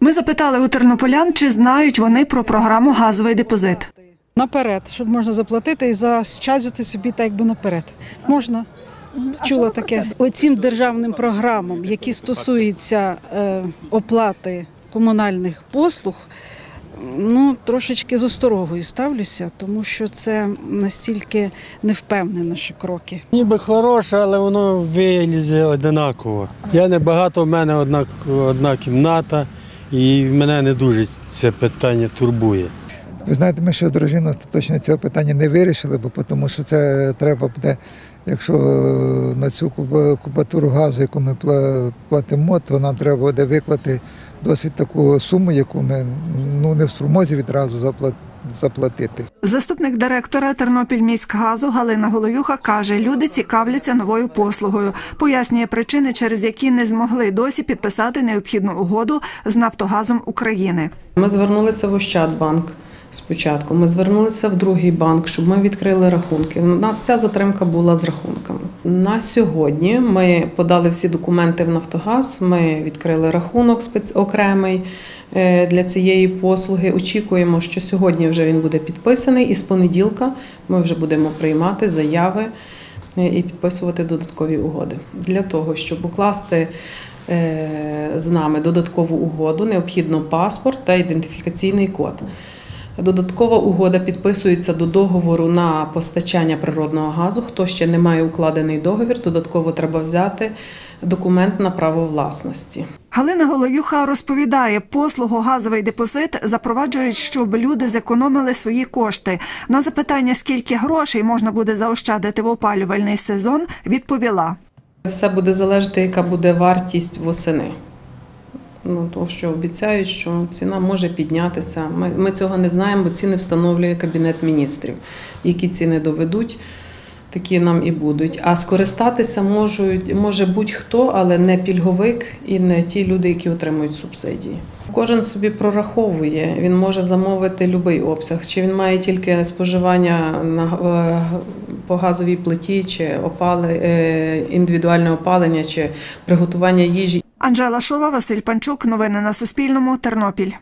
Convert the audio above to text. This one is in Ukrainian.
Ми запитали у тернополян, чи знають вони про програму газовий депозит. Наперед, щоб можна заплатити і заощаджити собі так якби наперед. Можна. Чула таке. Оцім державним програмам, які стосуються е, оплати комунальних послуг, ну трошечки з осторогою ставлюся, тому що це настільки невпевнені наші кроки. Ніби хороше, але воно вилізе однаково. Я не багато, в мене одна, одна кімната, і мене не дуже це питання турбує. Ви знаєте, ми ще з дружиною остаточно цього питання не вирішили, бо тому що це треба буде, якщо на цю кубатуру газу, яку ми платимо, то нам треба буде виклати досить таку суму, яку ми ну, не в спромозі відразу запла- заплатити. Заступник директора Тернопільміськгазу Галина Голоюха каже, люди цікавляться новою послугою. Пояснює причини, через які не змогли досі підписати необхідну угоду з Нафтогазом України. Ми звернулися в Ощадбанк спочатку. Ми звернулися в другий банк, щоб ми відкрили рахунки. У нас вся затримка була з рахунками. На сьогодні ми подали всі документи в Нафтогаз. Ми відкрили рахунок окремий е, для цієї послуги. Очікуємо, що сьогодні вже він буде підписаний, і з понеділка ми вже будемо приймати заяви е, і підписувати додаткові угоди. Для того, щоб укласти е, з нами додаткову угоду, необхідно паспорт та ідентифікаційний код. Додаткова угода підписується до договору на постачання природного газу. Хто ще не має укладений договір, додатково треба взяти документ на право власності. Галина Голоюха розповідає, послугу газовий депозит запроваджують, щоб люди зекономили свої кошти. На запитання, скільки грошей можна буде заощадити в опалювальний сезон, відповіла. Все буде залежати, яка буде вартість восени. Ну, то, що обіцяють, що ціна може піднятися. Ми, ми цього не знаємо, бо ціни встановлює Кабінет міністрів. Які ціни доведуть, такі нам і будуть. А скористатися можуть, може будь-хто, але не пільговик і не ті люди, які отримують субсидії. Кожен собі прораховує, він може замовити будь-який обсяг. Чи він має тільки споживання на, е, по газовій плиті, чи опали, е, індивідуальне опалення, чи приготування їжі. Анжела Шова, Василь Панчук. Новини на Суспільному. Тернопіль.